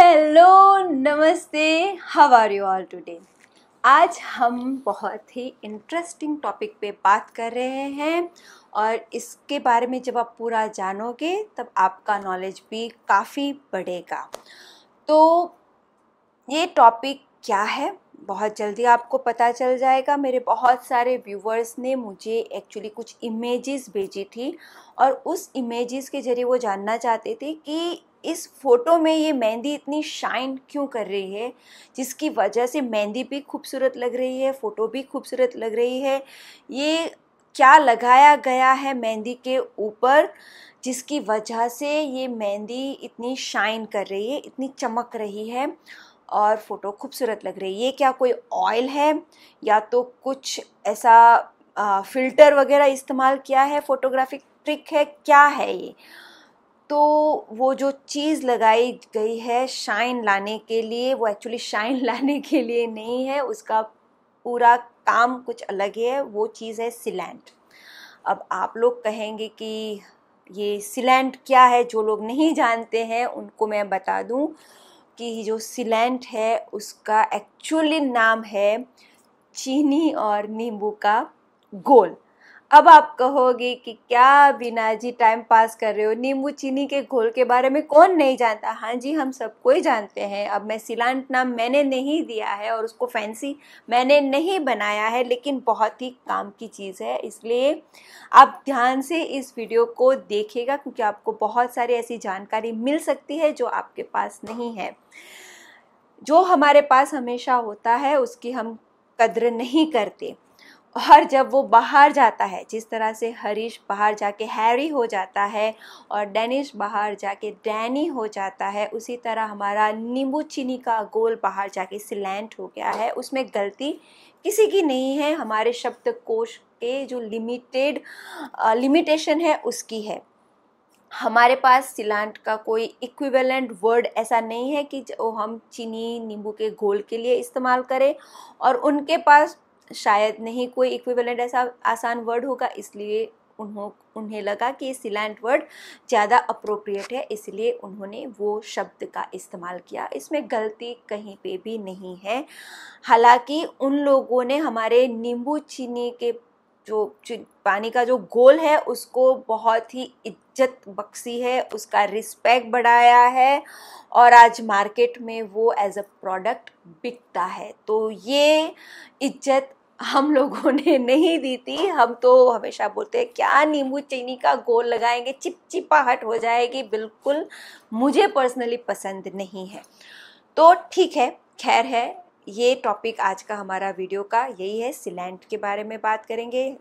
Hello नमस्ते how are you all today आज हम बहुत ही इंटरेस्टिंग टॉपिक पे बात कर रहे हैं और इसके बारे में जब आप पूरा जानोगे, तब आपका नॉलेज भी काफ़ी बढ़ेगा। तो ये टॉपिक क्या है? बहुत जल्दी आपको पता चल जाएगा। मेरे बहुत सारे व्यूवर्स ने मुझे एक्चुअली कुछ इमेजेस भेजी थी और उस इमेजेस के ज़रिए वो जानना चाहते थे कि इस फ़ोटो में ये मेहंदी इतनी शाइन क्यों कर रही है? जिसकी वजह से मेहंदी भी खूबसूरत लग रही है फ़ोटो भी खूबसूरत लग रही है। ये क्या लगाया गया है मेहंदी के ऊपर जिसकी वजह से ये मेहंदी इतनी शाइन कर रही है इतनी चमक रही है और फ़ोटो खूबसूरत लग रही है? ये क्या कोई ऑयल है? या तो कुछ ऐसा आ, फ़िल्टर वगैरह इस्तेमाल किया है? फ़ोटोग्राफिक ट्रिक है? क्या है ये? तो वो जो चीज़ लगाई गई है शाइन लाने के लिए, वो एक्चुअली शाइन लाने के लिए नहीं है, उसका पूरा काम कुछ अलग है वो चीज़ है सिलेंट अब आप लोग कहेंगे कि ये सिलेंट क्या है, जो लोग नहीं जानते हैं, उनको मैं बता दूँ कि जो सिलेंट है, उसका एक्चुअली नाम है चीनी और नींबू का गोल. अब आप कहोगे कि क्या बिना जी टाइम पास कर रहे हो? नींबू चीनी के घोल के बारे में कौन नहीं जानता? हाँ जी, हम सबको ही जानते हैं। अब मैं सिलांट नाम मैंने नहीं दिया है और उसको फैंसी मैंने नहीं बनाया है, लेकिन बहुत ही काम की चीज़ है। इसलिए आप ध्यान से इस वीडियो को देखिएगा, क्योंकि आपको बहुत सारी ऐसी जानकारी मिल सकती है जो आपके पास नहीं है। जो हमारे पास हमेशा होता है, उसकी हम कद्र नहीं करते। और जब वो बाहर जाता है, जिस तरह से हरीश बाहर जाके हैरी हो जाता है और डैनिश बाहर जाके डैनी हो जाता है, उसी तरह हमारा नींबू चीनी का गोल बाहर जाके सिलेंट हो गया है। उसमें गलती किसी की नहीं है, हमारे शब्द कोश के जो लिमिटेड लिमिटेशन है उसकी है। हमारे पास सिलांट का कोई इक्विवेलेंट वर्ड ऐसा नहीं है कि जो हम चीनी, नींबू के घोल के लिए इस्तेमाल करें और उनके पास शायद नहीं कोई इक्विवेलेंट ऐसा आसान वर्ड होगा, इसलिए उन्हों, उन्हें लगा कि सिलेंट वर्ड ज़्यादा अप्रोप्रिएट है, इसलिए उन्होंने वो शब्द का इस्तेमाल किया। इसमें गलती कहीं पे भी नहीं है। हालाँकि उन लोगों ने हमारे नींबू चीनी के जो पानी का जो गोल है, उसको बहुत ही इज़्ज़त बख्शी है, उसका रिस्पेक्ट बढ़ाया है और आज मार्केट में वो एज अ प्रोडक्ट बिकता है। तो ये इज़्ज़त हम लोगों ने नहीं दी थी। हम तो हमेशा बोलते हैं, क्या नींबू चीनी का गोल लगाएँगे, चिपचिपाहट हो जाएगी। बिल्कुल मुझे पर्सनली पसंद नहीं है। तो ठीक है, खैर है, ये टॉपिक आज का हमारा वीडियो का यही है। सिलेंट के बारे में बात करेंगे।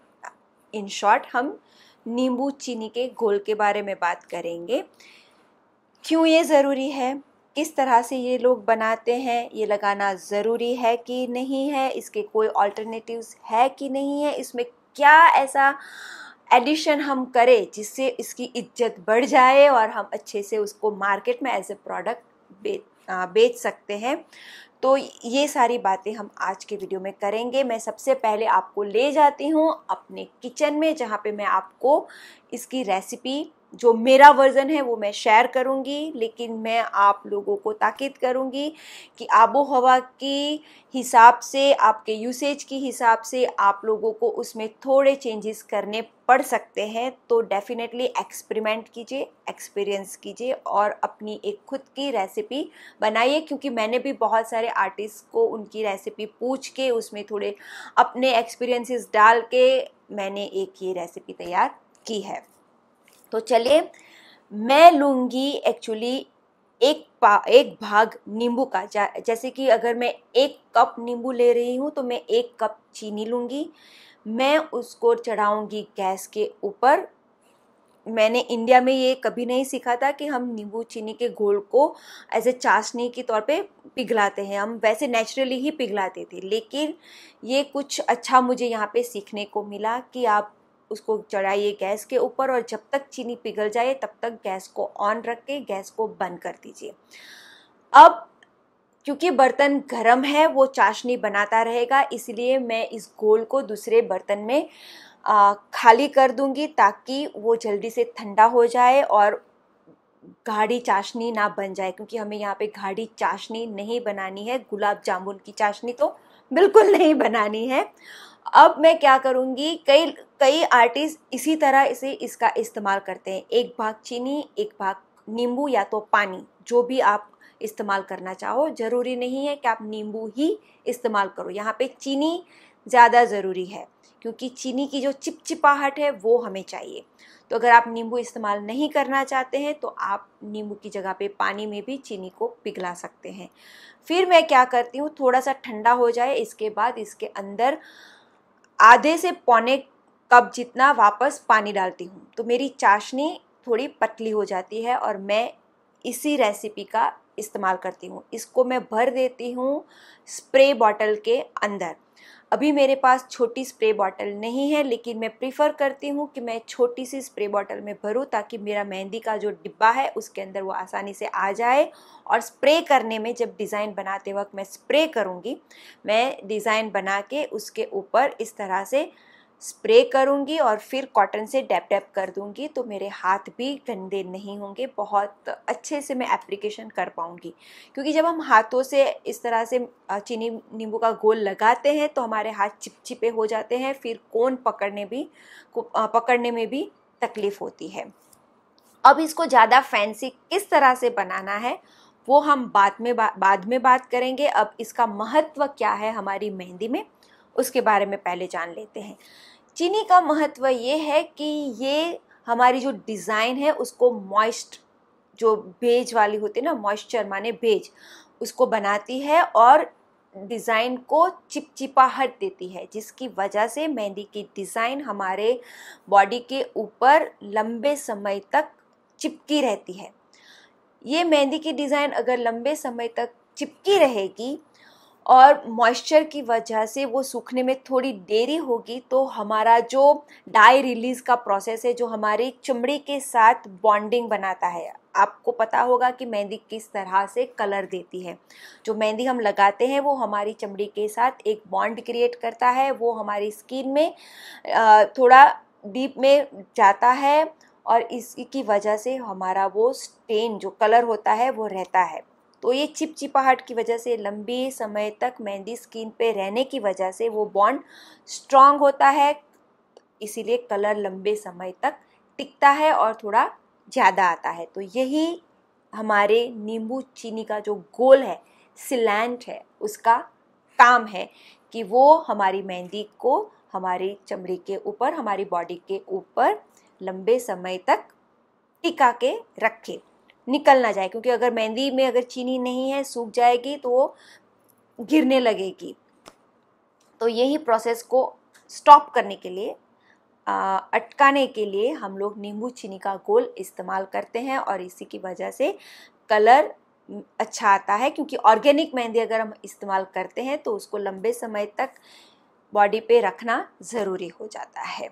इन शॉर्ट हम नींबू चीनी के घोल के बारे में बात करेंगे। क्यों ये ज़रूरी है? किस तरह से ये लोग बनाते हैं, ये लगाना ज़रूरी है कि नहीं है, इसके कोई ऑल्टरनेटिव्स है कि नहीं है, इसमें क्या ऐसा एडिशन हम करें जिससे इसकी इज़्ज़त बढ़ जाए और हम अच्छे से उसको मार्केट में एज ए प्रोडक्ट बेच बेच सकते हैं। तो ये सारी बातें हम आज के वीडियो में करेंगे। मैं सबसे पहले आपको ले जाती हूँ अपने किचन में, जहाँ पे मैं आपको इसकी रेसिपी जो मेरा वर्ज़न है, वो मैं शेयर करूँगी, लेकिन मैं आप लोगों को ताकीद करूँगी कि आबो हवा की हिसाब से, आपके यूसेज की हिसाब से आप लोगों को उसमें थोड़े चेंजेस करने पड़ सकते हैं। तो डेफिनेटली एक्सपेरिमेंट कीजिए एक्सपीरियंस कीजिए और अपनी एक खुद की रेसिपी बनाइए, क्योंकि मैंने भी बहुत सारे आर्टिस्ट को उनकी रेसिपी पूछ के उसमें थोड़े अपने एक्सपीरियंसेस डाल के मैंने एक ये रेसिपी तैयार की है। तो चलिए, मैं लूँगी एक्चुअली एक पा, एक भाग नींबू का। जैसे कि अगर मैं एक कप नींबू ले रही हूँ तो मैं एक कप चीनी लूँगी। मैं उसको चढ़ाऊँगी गैस के ऊपर। मैंने इंडिया में ये कभी नहीं सीखा था कि हम नींबू चीनी के घोल को एज ए चाशनी के तौर पे पिघलाते हैं। हम वैसे नेचुरली ही पिघलाते थे, लेकिन ये कुछ अच्छा मुझे यहाँ पे सीखने को मिला कि आप उसको चढ़ाइए गैस के ऊपर और जब तक चीनी पिघल जाए तब तक गैस को ऑन रख के गैस को बंद कर दीजिए। अब क्योंकि बर्तन गर्म है वो चाशनी बनाता रहेगा इसलिए मैं इस गोल को दूसरे बर्तन में आ, खाली कर दूँगी ताकि वो जल्दी से ठंडा हो जाए और गाढ़ी चाशनी ना बन जाए क्योंकि हमें यहाँ पे गाढ़ी चाशनी नहीं बनानी है गुलाब जामुन की चाशनी तो बिल्कुल नहीं बनानी है। अब मैं क्या करूँगी कई कई आर्टिस्ट इसी तरह इसे इसका इस्तेमाल करते हैं। एक भाग चीनी, एक भाग नींबू या तो पानी, जो भी आप इस्तेमाल करना चाहो। ज़रूरी नहीं है कि आप नींबू ही इस्तेमाल करो। यहाँ पे चीनी ज़्यादा ज़रूरी है, क्योंकि चीनी की जो चिपचिपाहट है, वो हमें चाहिए। तो अगर आप नींबू इस्तेमाल नहीं करना चाहते हैं तो आप नींबू की जगह पे पानी में भी चीनी को पिघला सकते हैं। फिर मैं क्या करती हूँ, थोड़ा सा ठंडा हो जाए, इसके बाद इसके अंदर आधे से पौने कप जितना वापस पानी डालती हूँ। तो मेरी चाशनी थोड़ी पतली हो जाती है और मैं इसी रेसिपी का इस्तेमाल करती हूँ। इसको मैं भर देती हूँ स्प्रे बॉटल के अंदर। अभी मेरे पास छोटी स्प्रे बॉटल नहीं है, लेकिन मैं प्रीफर करती हूँ कि मैं छोटी सी स्प्रे बॉटल में भरूँ ताकि मेरा मेहंदी का जो डिब्बा है उसके अंदर वो आसानी से आ जाए। और स्प्रे करने में जब डिज़ाइन बनाते वक्त मैं स्प्रे करूँगी, मैं डिज़ाइन बना के उसके ऊपर इस तरह से स्प्रे करूँगी और फिर कॉटन से डैप डैप कर दूँगी तो मेरे हाथ भी गंदे नहीं होंगे। बहुत अच्छे से मैं एप्लीकेशन कर पाऊँगी। क्योंकि जब हम हाथों से इस तरह से चीनी नींबू का गोल लगाते हैं तो हमारे हाथ चिपचिपे हो जाते हैं फिर कोन पकड़ने भी पकड़ने में भी तकलीफ़ होती है। अब इसको ज़्यादा फैंसी किस तरह से बनाना है वो हम बाद में बा, बाद में बात करेंगे। अब इसका महत्व क्या है हमारी मेहंदी में उसके बारे में पहले जान लेते हैं। चीनी का महत्व ये है कि ये हमारी जो डिज़ाइन है, उसको मॉइस्ट जो बेज वाली होती है ना, मॉइस्चर माने बेज उसको बनाती है और डिज़ाइन को चिपचिपाहट देती है, जिसकी वजह से मेहंदी की डिज़ाइन हमारे बॉडी के ऊपर लंबे समय तक चिपकी रहती है। ये मेहंदी की डिज़ाइन अगर लंबे समय तक चिपकी रहेगी और मॉइस्चर की वजह से वो सूखने में थोड़ी देरी होगी तो हमारा जो डाई रिलीज़ का प्रोसेस है, जो हमारी चमड़ी के साथ बॉन्डिंग बनाता है, आपको पता होगा कि मेहंदी किस तरह से कलर देती है। जो मेहंदी हम लगाते हैं, वो हमारी चमड़ी के साथ एक बॉन्ड क्रिएट करता है, वो हमारी स्किन में थोड़ा डीप में जाता है और इसकी वजह से हमारा वो स्टेन जो कलर होता है, वो रहता है। तो ये चिपचिपाहट की वजह से, लंबे समय तक मेहंदी स्किन पे रहने की वजह से वो बॉन्ड स्ट्रांग होता है, इसीलिए कलर लंबे समय तक टिकता है और थोड़ा ज़्यादा आता है। तो यही हमारे नींबू चीनी का जो गोल है, सिलेंट है, उसका काम है कि वो हमारी मेहंदी को हमारी चमड़ी के ऊपर, हमारी बॉडी के ऊपर लंबे समय तक टिका के रखे। निकल ना जाए क्योंकि अगर मेहंदी में अगर चीनी नहीं है सूख जाएगी तो वो गिरने लगेगी। तो यही प्रोसेस को स्टॉप करने के लिए आ, अटकाने के लिए हम लोग नींबू चीनी का गोल इस्तेमाल करते हैं और इसी की वजह से कलर अच्छा आता है क्योंकि ऑर्गेनिक मेहंदी अगर हम इस्तेमाल करते हैं तो उसको लंबे समय तक बॉडी पे रखना ज़रूरी हो जाता है।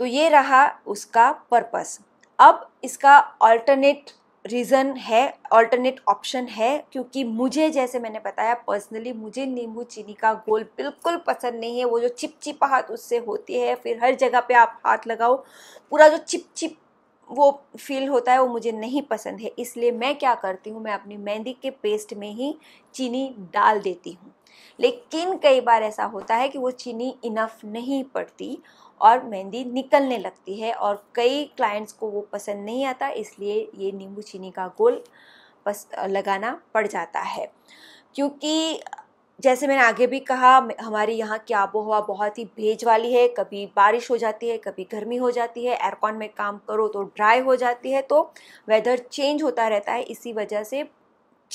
तो ये रहा उसका पर्पस अब इसका अल्टरनेट रीज़न है अल्टरनेट ऑप्शन है, क्योंकि मुझे जैसे मैंने बताया पर्सनली मुझे नींबू चीनी का गोल बिल्कुल पसंद नहीं है। वो जो चिपचिपाहट उससे होती है, फिर हर जगह पे आप हाथ लगाओ, पूरा जो चिप चिप वो फील होता है, वो मुझे नहीं पसंद है। इसलिए मैं क्या करती हूँ, मैं अपनी मेहंदी के पेस्ट में ही चीनी डाल देती हूँ। लेकिन कई बार ऐसा होता है कि वो चीनी इनफ नहीं पड़ती और मेहंदी निकलने लगती है और कई क्लाइंट्स को वो पसंद नहीं आता, इसलिए ये नींबू चीनी का गोल बस लगाना पड़ जाता है। क्योंकि जैसे मैंने आगे भी कहा, हमारे यहाँ की आबो हवा बहुत ही भेज वाली है, कभी बारिश हो जाती है, कभी गर्मी हो जाती है एयरकॉन में काम करो तो ड्राई हो जाती है तो वेदर चेंज होता रहता है, इसी वजह से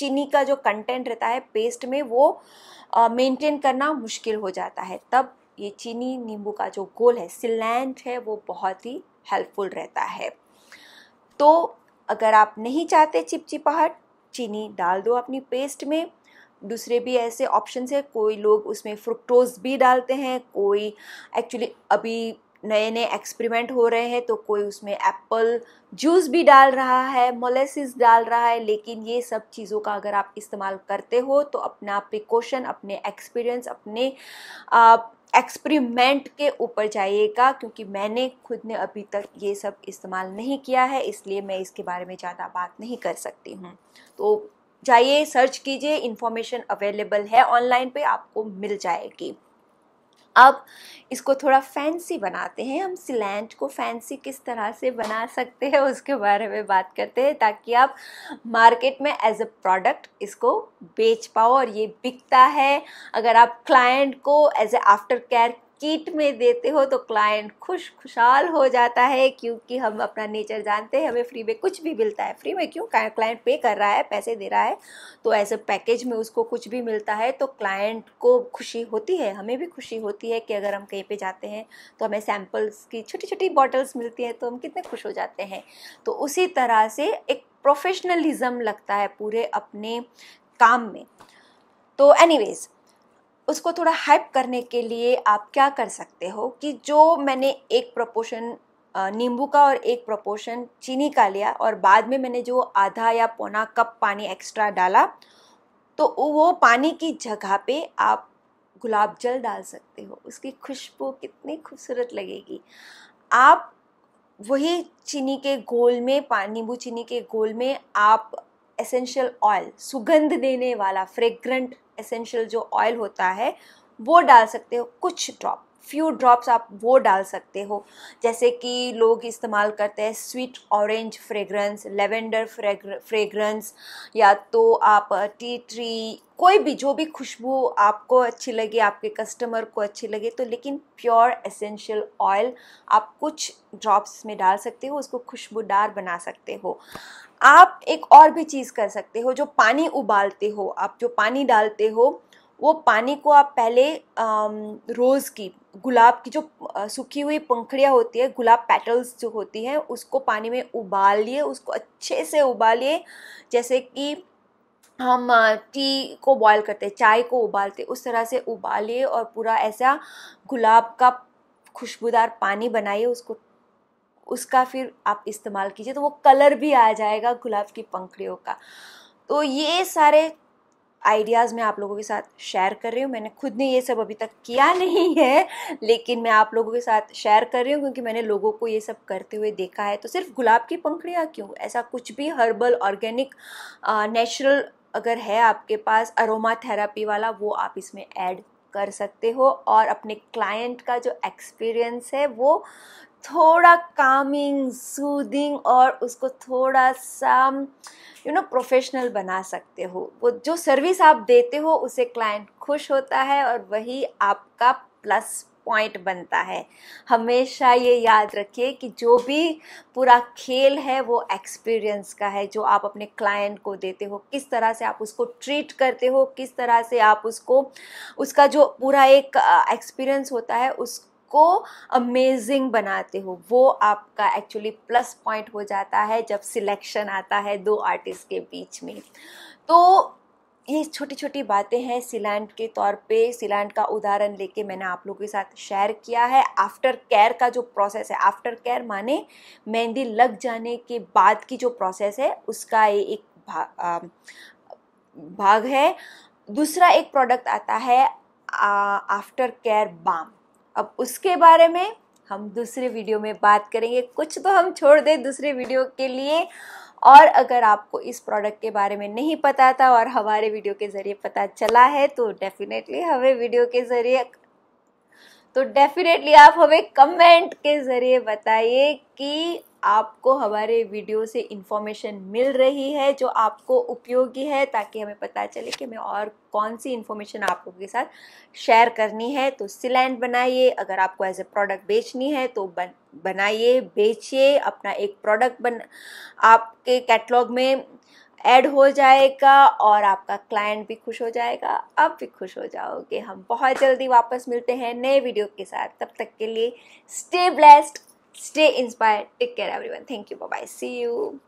चीनी का जो कंटेंट रहता है पेस्ट में वो मेंटेन करना मुश्किल हो जाता है। तब ये चीनी नींबू का जो गोल है सिलेंट है, वो बहुत ही हेल्पफुल रहता है। तो अगर आप नहीं चाहते चिपचिपाहट, चीनी डाल दो अपनी पेस्ट में। दूसरे भी ऐसे ऑप्शन है, कोई लोग उसमें फ्रुक्टोज भी डालते हैं, कोई एक्चुअली अभी नए नए एक्सपेरिमेंट हो रहे हैं तो कोई उसमें एप्पल जूस भी डाल रहा है मोलेसिस डाल रहा है, लेकिन ये सब चीज़ों का अगर आप इस्तेमाल करते हो तो अपना प्रिकॉशन अपने एक्सपीरियंस अपने एक्सपेरिमेंट के ऊपर जाइएगा, क्योंकि मैंने खुद ने अभी तक ये सब इस्तेमाल नहीं किया है, इसलिए मैं इसके बारे में ज़्यादा बात नहीं कर सकती हूँ। तो जाइए सर्च कीजिए इन्फॉर्मेशन अवेलेबल है ऑनलाइन पे, आपको मिल जाएगी। अब इसको थोड़ा फैंसी बनाते हैं। हम सिलेंट को फैंसी किस तरह से बना सकते हैं, उसके बारे में बात करते हैं, ताकि आप मार्केट में एज अ प्रोडक्ट इसको बेच पाओ और ये बिकता है। अगर आप क्लाइंट को as a after care kit में देते हो तो क्लाइंट खुश, खुशहाल हो जाता है क्योंकि हम अपना नेचर जानते हैं, हमें फ्री में कुछ भी मिलता है। फ्री में क्यों? क्लाइंट पे कर रहा है, पैसे दे रहा है तो ऐसे पैकेज में उसको कुछ भी मिलता है तो क्लाइंट को खुशी होती है, हमें भी खुशी होती है कि अगर हम कहीं पे जाते हैं तो हमें सैम्पल्स की छोटी छोटी बॉटल्स मिलती हैं तो हम कितने खुश हो जाते हैं। तो उसी तरह से एक प्रोफेशनलिज्म लगता है पूरे अपने काम में। तो एनीवेज़ उसको थोड़ा हाइप करने के लिए आप क्या कर सकते हो कि जो मैंने एक प्रपोर्शन नींबू का और एक प्रपोर्शन चीनी का लिया और बाद में मैंने जो आधा या पौना कप पानी एक्स्ट्रा डाला तो वो पानी की जगह पे आप गुलाब जल डाल सकते हो। उसकी खुशबू कितनी खूबसूरत लगेगी। आप वही चीनी के घोल में नींबू चीनी के घोल में आप एसेंशियल ऑयल सुगंध देने वाला फ्रेग्रेंट एसेंशियल जो ऑयल होता है, वो डाल सकते हो। कुछ ड्रॉप फ्यू ड्रॉप्स आप वो डाल सकते हो। जैसे कि लोग इस्तेमाल करते हैं sweet orange fragrance lavender fragrance या तो आप टी ट्री कोई भी, जो भी खुशबू आपको अच्छी लगे, आपके कस्टमर को अच्छी लगे तो लेकिन प्योर एसेंशियल ऑयल आप कुछ ड्रॉप्स में डाल सकते हो, उसको खुशबूदार बना सकते हो। आप एक और भी चीज़ कर सकते हो, जो पानी उबालते हो आप, जो पानी डालते हो, वो पानी को आप पहले रोज़ की, गुलाब की जो सूखी हुई पंखड़ियाँ होती है, गुलाब पेटल्स जो होती हैं, उसको पानी में उबालिए, उसको अच्छे से उबालिए, जैसे कि हम टी को बॉयल करते हैं, चाय को उबालते उस तरह से उबालिए और पूरा ऐसा गुलाब का खुशबूदार पानी बनाइए, उसको उसका फिर आप इस्तेमाल कीजिए तो वो कलर भी आ जाएगा गुलाब की पंखड़ियों का। तो ये सारे आइडियाज़ मैं आप लोगों के साथ शेयर कर रही हूँ। मैंने खुद ने ये सब अभी तक किया नहीं है, लेकिन मैं आप लोगों के साथ शेयर कर रही हूँ, क्योंकि मैंने लोगों को ये सब करते हुए देखा है। तो सिर्फ़ गुलाब की पंखड़ियाँ क्यों? ऐसा कुछ भी हर्बल, ऑर्गेनिक नेचुरल अगर है आपके पास, अरोमा थेरापी वाला, वो आप इसमें ऐड कर सकते हो। और अपने क्लाइंट का जो एक्सपीरियंस है, वो थोड़ा कामिंग सूदिंग और उसको थोड़ा सा यू नो प्रोफेशनल बना सकते हो। वो जो सर्विस आप देते हो, उसे क्लाइंट खुश होता है और वही आपका प्लस पॉइंट बनता है। हमेशा ये याद रखिए कि जो भी पूरा खेल है, वो एक्सपीरियंस का है। जो आप अपने क्लाइंट को देते हो, किस तरह से आप उसको ट्रीट करते हो, किस तरह से आप उसको, उसका जो पूरा एक एक्सपीरियंस होता है, उस को अमेजिंग बनाते हो, वो आपका एक्चुअली प्लस पॉइंट हो जाता है जब सिलेक्शन आता है दो आर्टिस्ट के बीच में। तो ये छोटी छोटी बातें हैं सिलैंड के तौर पे। सिलैंड का उदाहरण लेके मैंने आप लोगों के साथ शेयर किया है। आफ्टर केयर का जो प्रोसेस है आफ्टर केयर माने मेहंदी लग जाने के बाद की जो प्रोसेस है, उसका ये एक भाग भाग है। दूसरा एक प्रोडक्ट आता है आफ्टर केयर बाम अब उसके बारे में हम दूसरे वीडियो में बात करेंगे। कुछ तो हम छोड़ दें दूसरे वीडियो के लिए। और अगर आपको इस प्रोडक्ट के बारे में नहीं पता था और हमारे वीडियो के ज़रिए पता चला है तो डेफिनेटली हमें वीडियो के ज़रिए तो डेफिनेटली आप हमें कमेंट के ज़रिए बताइए कि आपको हमारे वीडियो से इन्फॉर्मेशन मिल रही है, जो आपको उपयोगी है, ताकि हमें पता चले कि हमें और कौन सी इन्फॉर्मेशन आप लोगों के साथ शेयर करनी है तो सिलैंड बनाइए। अगर आपको एज ए प्रोडक्ट बेचनी है तो बन, बनाइए, बेचिए। अपना एक प्रोडक्ट बन, आपके कैटलॉग में ऐड हो जाएगा और आपका क्लाइंट भी खुश हो जाएगा। आप भी खुश हो जाओगे। हम बहुत जल्दी वापस मिलते हैं नए वीडियो के साथ। तब तक के लिए stay blessed stay inspired. Take care everyone. Thank you. Bye bye see you